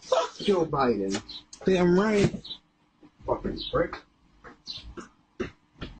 Fuck Joe Biden. Damn right. Fucking prick.